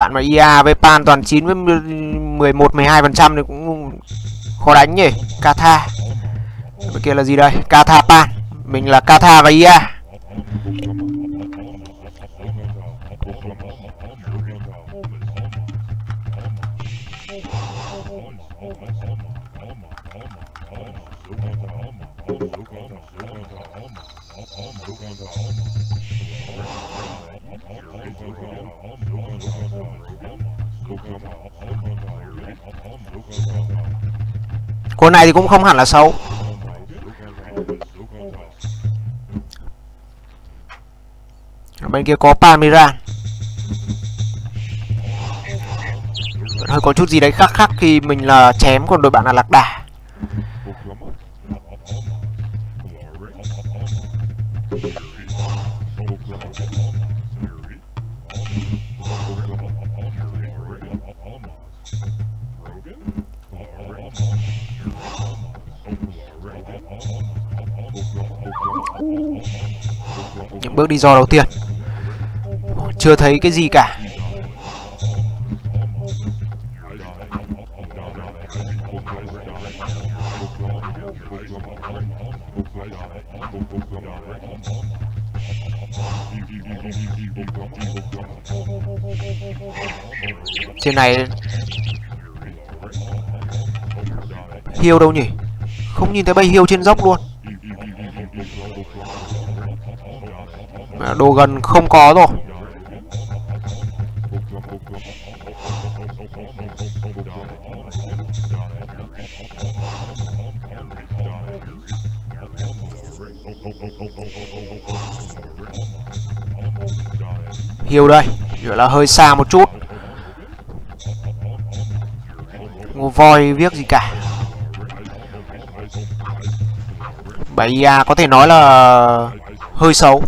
bạn mà IA với Pan toàn 9 với 11 12 phần trăm thì cũng khó đánh nhỉ. Katha. Bên kia là gì đây? Katha Pan. Mình là Katha và IA Cô này thì cũng không hẳn là xấu. Bên kia có pamira. Hơi có chút gì đấy khác khác khi mình là chém còn đội bạn là lạc đà. Những bước đi do đầu tiên. Chưa thấy cái gì cả. Trên này hiêu đâu nhỉ? Không nhìn thấy bay hiêu trên dốc luôn. Đồ gần không có rồi. Hiêu đây gọi là hơi xa một chút. Ngô voi viết gì cả bảy à, có thể nói là hơi xấu.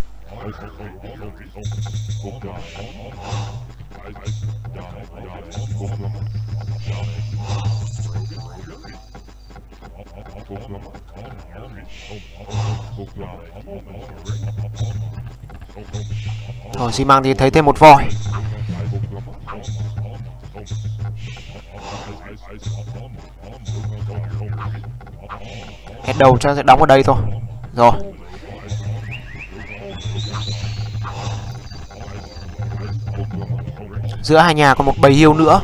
Rồi xi măng thì thấy thêm một voi. Hết đầu cho sẽ đóng ở đây thôi. Rồi. Giữa hai nhà còn một bầy hiêu nữa.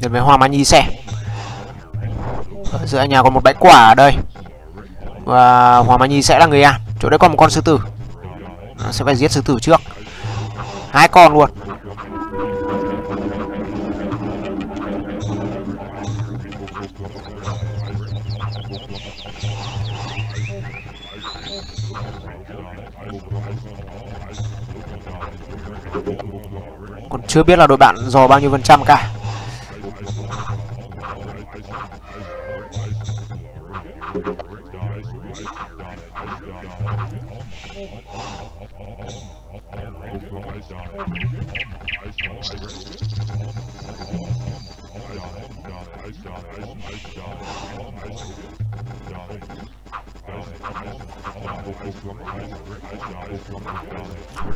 Đến với Hoa Mani xe Ở giữa nhà còn một bãi quả ở đây. Và Hoa Mani sẽ là người ăn Chỗ đấy còn một con sư tử. Nó sẽ phải giết sư tử trước. Hai con luôn. Còn chưa biết là đội bạn dò bao nhiêu phần trăm cả.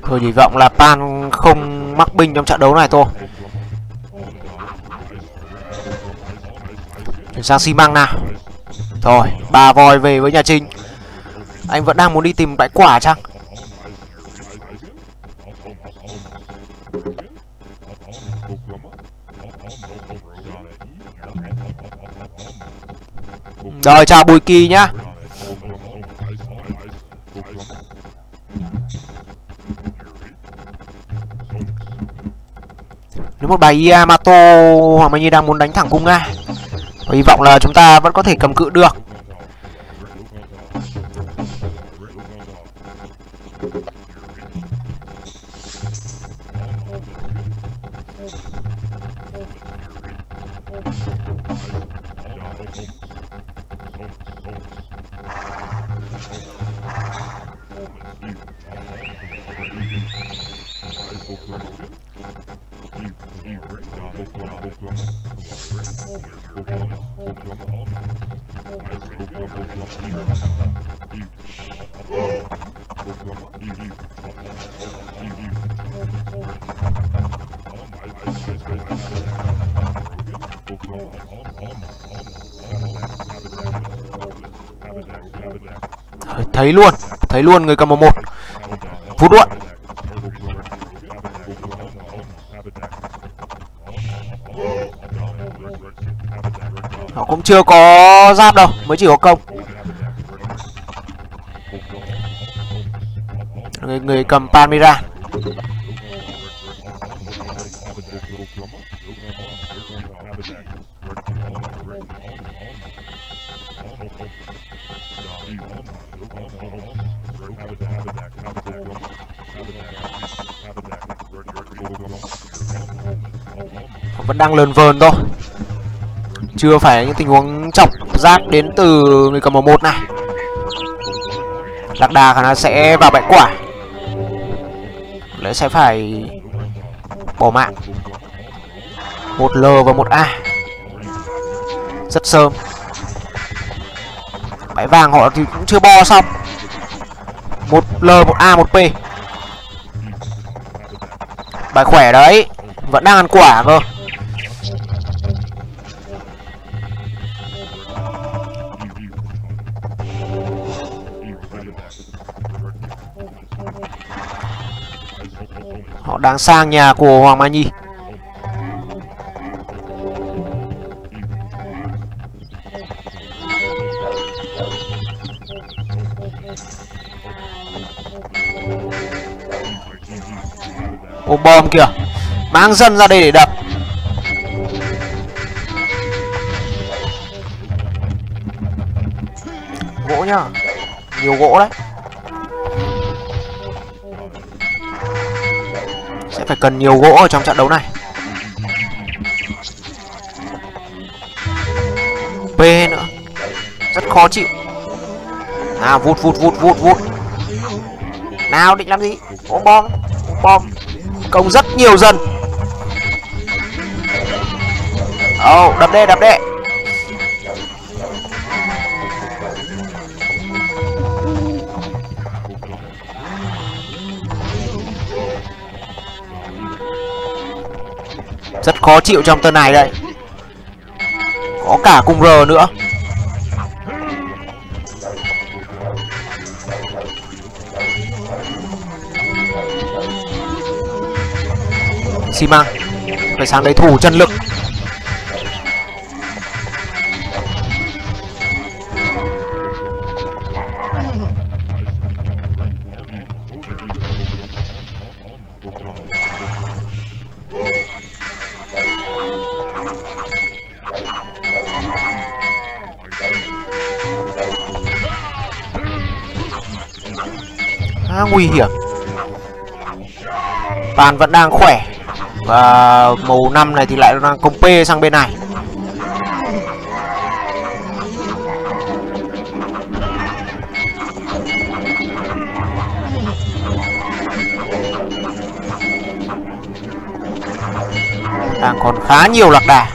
Thôi hy vọng là Pan không mắc binh trong trận đấu này thôi. Chuyển sang xi măng nào. Thôi, ba voi về với nhà Trinh. Anh vẫn đang muốn đi tìm bãi quả chăng? Rồi chào Bùi Kỳ nhá. Nếu một bài Yamato hoặc là như đang muốn đánh thẳng cung Nga Hy vọng là chúng ta vẫn có thể cầm cự được. Thấy luôn thấy luôn người cầm một một. Phút luôn. Họ cũng chưa có giáp đâu, mới chỉ có công. Người cầm Palmyra. Vẫn đang lờn vờn thôi. Chưa phải những tình huống chọc rác đến từ người cầm một này. Lạc đà khả năng sẽ vào bãi quả lẽ sẽ phải bỏ mạng. Một l và một a. Rất sớm. Bãi vàng họ thì cũng chưa bo xong. Một l, một a, một p. Bài khỏe đấy. Vẫn đang ăn quả cơ. Đang sang nhà của hoàng mai nhi. Ôm bom kìa. Mang dân ra đây để đập. Gỗ nhá. Nhiều gỗ đấy. Phải cần nhiều gỗ ở trong trận đấu này. P nữa. Rất khó chịu. À vụt vụt vụt vụt vụt. Nào định làm gì? Ôm bom ôm bom. Công rất nhiều dân ồ oh, đập đê đập đê. Rất khó chịu trong tuần này đây. Có cả cung r nữa. Xi măng, phải sang đấy thủ chân lực. Khá nguy hiểm. Toàn vẫn đang khỏe. Và màu năm này thì lại đang công P sang bên này. Đang còn khá nhiều lạc đà.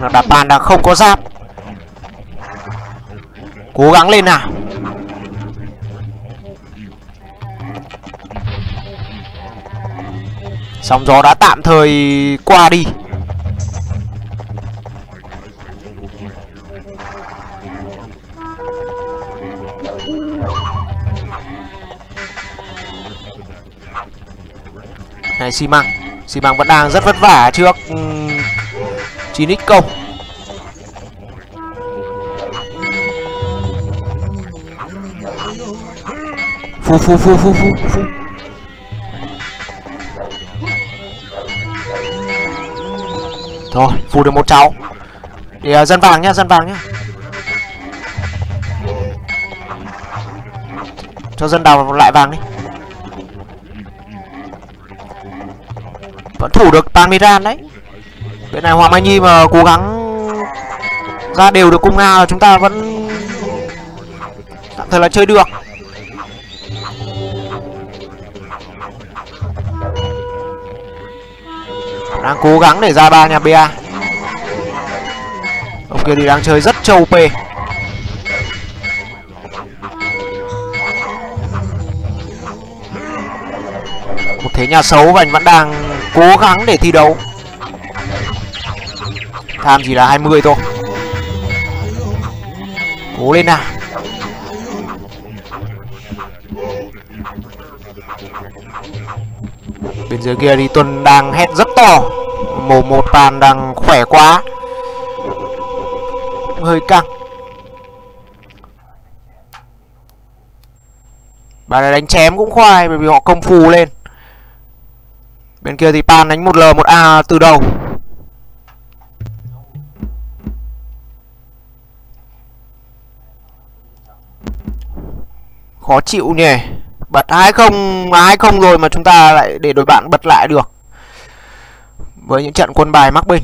Lạc đà pan đang không có giáp. Cố gắng lên nào. Sóng gió đã tạm thời qua đi. Này, xi măng. Xi măng vẫn đang rất vất vả trước ừ, 9x công Phu phu phu phu phu phu. Rồi phù được một cháu. Để uh, à, dân vàng nhá, dân vàng nhá. Cho dân đào lại vàng đi. Vẫn thủ được Palmiran đấy. Bên này Hoàng Mai Nhi mà cố gắng ra đều được cung Nga chúng ta vẫn tạm thời là chơi được. Đang cố gắng để ra ba nhà ba ông kia thì đang chơi rất trâu p. Một thế nhà xấu và anh vẫn đang cố gắng để thi đấu. Tham chỉ là 20 thôi. Cố lên nào bên dưới kia thì tuần đang hét rất to. Mổ một bàn đang khỏe quá. Hơi căng. Bà này đánh chém cũng khoai, bởi vì họ công phu lên. Bên kia thì pan đánh một l, một a từ đầu. Khó chịu nhỉ bật hai không hai không rồi mà chúng ta lại để đội bạn bật lại được. Với những trận quân bài mắc binh.